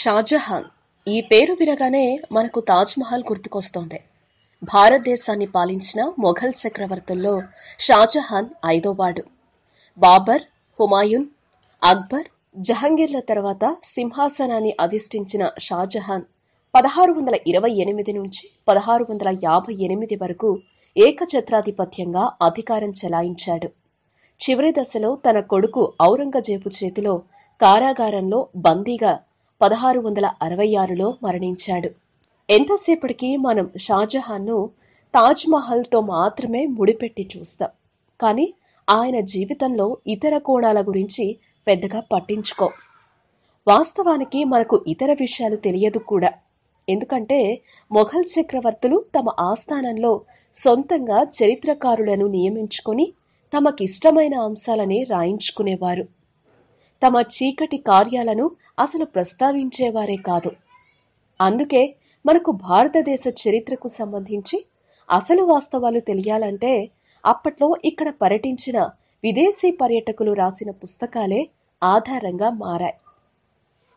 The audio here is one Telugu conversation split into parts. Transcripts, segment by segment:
షాజహాన్ ఈ పేరు వినగానే మనకు తాజ్మహల్ గుర్తుకొస్తోంది. భారతదేశాన్ని పాలించిన మొఘల్ చక్రవర్తుల్లో షాజహాన్ ఐదోవాడు బాబర్ హుమాయూన్ అక్బర్ జహంగీర్ల తర్వాత సింహాసనాన్ని అధిష్ఠించిన షాజహాన్ పదహారు వందల ఇరవై ఎనిమిది నుంచి పదహారు వందల యాభై ఎనిమిది వరకు ఏకఛత్రాధిపత్యంగా అధికారం చెలాయించాడు. చివరి దశలో తన కొడుకు ఔరంగజేబు చేతిలో కారాగారంలో బందీగా పదహారు వందల అరవై ఆరులో మరణించాడు. ఎంతసేపటికి మనం షాజహాన్ను తాజ్ మహల్తో మాత్రమే ముడిపెట్టి చూస్తాం. కానీ ఆయన జీవితంలో ఇతర కోణాల గురించి పెద్దగా పట్టించుకో. వాస్తవానికి మనకు ఇతర విషయాలు తెలియదు కూడా. ఎందుకంటే మొఘల్ చక్రవర్తులు తమ ఆస్థానంలో సొంతంగా చరిత్రకారులను నియమించుకొని తమకిష్టమైన అంశాలని రాయించుకునేవారు. తమ చీకటి కార్యాలను అసలు ప్రస్తావించేవారే కాదు. అందుకే మనకు భారతదేశ చరిత్రకు సంబంధించి అసలు వాస్తవాలు తెలియాలంటే అప్పట్లో ఇక్కడ పర్యటించిన విదేశీ పర్యటకులు రాసిన పుస్తకాలే ఆధారంగా మారాయి.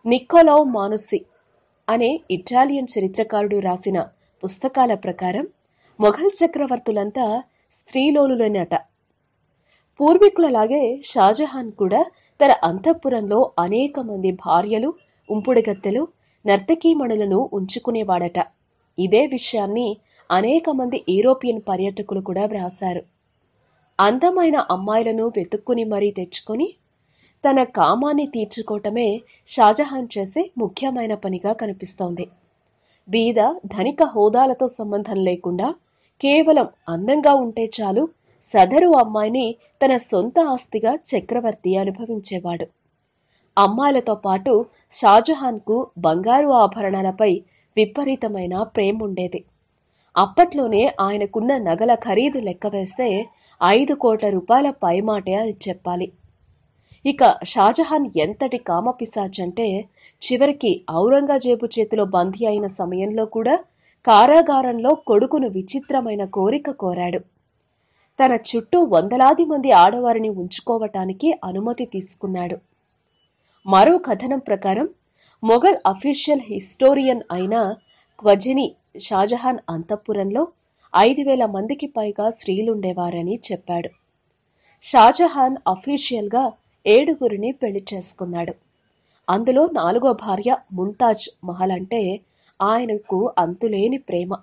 నికోలో మానుసి అనే ఇటాలియన్ చరిత్రకారుడు రాసిన పుస్తకాల ప్రకారం మొఘల్ చక్రవర్తులంతా స్త్రీలోలులనట. పూర్వీకులలాగే షాజహాన్ కూడా తన అంతఃపురంలో అనేక మంది భార్యలు ఉంపుడుగత్తెలు నర్తకీమణులను ఉంచుకునేవాడట. ఇదే విషయాన్ని అనేక మంది యూరోపియన్ పర్యాటకులు కూడా వ్రాశారు. అందమైన అమ్మాయిలను వెతుక్కుని మరీ తెచ్చుకొని తన కామాన్ని తీర్చుకోవటమే షాజహాన్ చేసే ముఖ్యమైన పనిగా కనిపిస్తోంది. బీద ధనిక హోదాలతో సంబంధం లేకుండా కేవలం అందంగా ఉంటే చాలు సదరు అమ్మాయిని తన సొంత ఆస్తిగా చక్రవర్తి అనుభవించేవాడు. అమ్మాయిలతో పాటు షాజహాన్కు బంగారు ఆభరణాలపై విపరీతమైన ప్రేముండేది. అప్పట్లోనే ఆయనకున్న నగల ఖరీదు లెక్కవేస్తే ఐదు కోట్ల రూపాయల పైమాటే అని చెప్పాలి. ఇక షాజహాన్ ఎంతటి కామపిశాచంటే చివరికి ఔరంగజేబు చేతిలో బందీ అయిన సమయంలో కూడా కారాగారంలో కొడుకును విచిత్రమైన కోరిక కోరాడు. తన చుట్టూ వందలాది మంది ఆడవారిని ఉంచుకోవటానికి అనుమతి తీసుకున్నాడు. మరో కథనం ప్రకారం మొఘల్ అఫీషియల్ హిస్టోరియన్ అయిన క్వజిని షాజహాన్ అంతఃపురంలో ఐదు వేల మందికి పైగా స్త్రీలుండేవారని చెప్పాడు. షాజహాన్ అఫీషియల్గా ఏడుగురిని పెళ్ళి చేసుకున్నాడు. అందులో నాలుగో భార్య ముంతాజ్ మహల్ అంటే ఆయనకు అంతులేని ప్రేమ.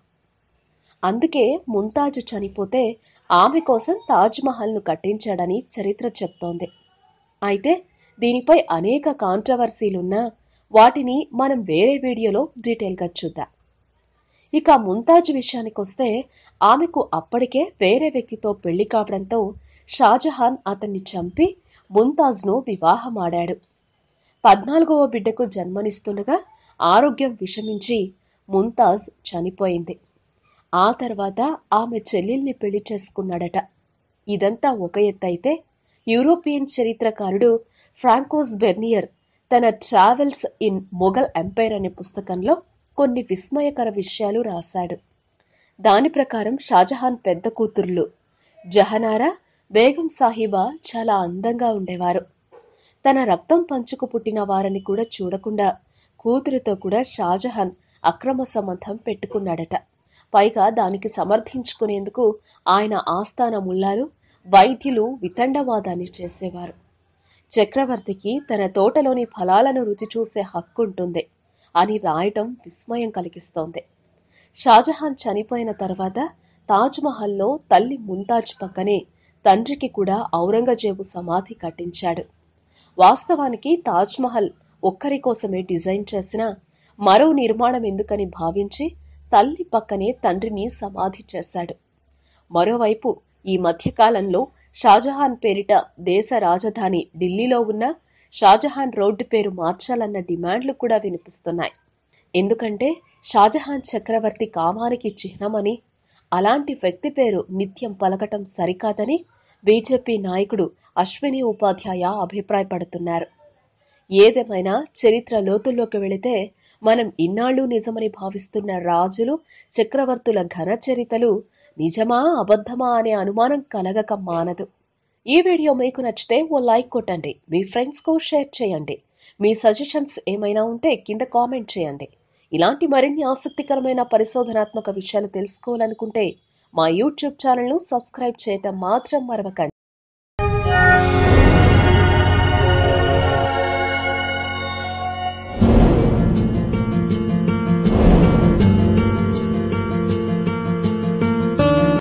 అందుకే ముంతాజ్ చనిపోతే ఆమె కోసం తాజ్మహల్ను కట్టించాడని చరిత్ర చెప్తోంది. అయితే దీనిపై అనేక కాంట్రవర్సీలున్నా వాటిని మనం వేరే వీడియోలో డీటెయిల్గా చూద్దాం. ఇక ముంతాజ్ విషయానికొస్తే ఆమెకు అప్పటికే వేరే వ్యక్తితో పెళ్ళి కావడంతో షాజహాన్ అతన్ని చంపి ముంతాజ్ను వివాహమాడాడు. పద్నాలుగవ బిడ్డకు జన్మనిస్తుండగా ఆరోగ్యం విషమించి ముంతాజ్ చనిపోయింది. ఆ తర్వాత ఆమె చెల్లెల్ని పెళ్ళి చేసుకున్నాడట. ఇదంతా ఒక ఎత్తైతే యూరోపియన్ చరిత్రకారుడు ఫ్రాంకోస్ బెర్నియర్ తన ట్రావెల్స్ ఇన్ మొఘల్ ఎంపైర్ అనే పుస్తకంలో కొన్ని విస్మయకర విషయాలు రాశాడు. దాని ప్రకారం షాజహాన్ పెద్ద కూతుర్లు జహనారా బేగం సాహిబా చాలా అందంగా ఉండేవారు. తన రక్తం పంచుకు పుట్టిన వారిని కూడా చూడకుండా కూతురితో కూడా షాజహాన్ అక్రమ సంబంధం పెట్టుకున్నాడట. పైగా దానికి సమర్థించుకునేందుకు ఆయన ఆస్థాన ముల్లాలు వైద్యులు వితండవాదాన్ని చేసేవారు. చక్రవర్తికి తన తోటలోని ఫలాలను రుచి చూసే హక్కు ఉంటుంది అని రాయటం విస్మయం కలిగిస్తోంది. షాజహాన్ చనిపోయిన తర్వాత తాజ్మహల్లో తల్లి ముంతాజ్ పక్కనే తండ్రికి కూడా ఔరంగజేబు సమాధి కట్టించాడు. వాస్తవానికి తాజ్మహల్ ఒక్కరి కోసమే డిజైన్ చేసిన మరో నిర్మాణం ఎందుకని భావించి తల్లి పక్కనే తండ్రిని సమాధి చేశాడు. మరోవైపు ఈ మధ్యకాలంలో షాజహాన్ పేరిట దేశ రాజధాని ఢిల్లీలో ఉన్న షాజహాన్ రోడ్డు పేరు మార్చాలన్న డిమాండ్లు కూడా వినిపిస్తున్నాయి. ఎందుకంటే షాజహాన్ చక్రవర్తి కామానికి చిహ్నమని అలాంటి వ్యక్తి పేరు నిత్యం పలకటం సరికాదని బీజేపీ నాయకుడు అశ్విని ఉపాధ్యాయ అభిప్రాయపడుతున్నారు. ఏదేమైనా చరిత్ర లోతుల్లోకి వెళితే మనం ఇన్నాళ్ళు నిజమని భావిస్తున్న రాజులు చక్రవర్తుల ఘనచరితలు నిజమా అబద్ధమా అనే అనుమానం కలగక మానదు. ఈ వీడియో మీకు నచ్చితే ఓ లైక్ కొట్టండి మీ ఫ్రెండ్స్కు షేర్ చేయండి. మీ సజెషన్స్ ఏమైనా ఉంటే కింద కామెంట్ చేయండి. ఇలాంటి మరిన్ని ఆసక్తికరమైన పరిశోధనాత్మక విషయాలు తెలుసుకోవాలనుకుంటే మా యూట్యూబ్ ఛానల్ను సబ్స్క్రైబ్ చేయటం మాత్రం మరవకండి.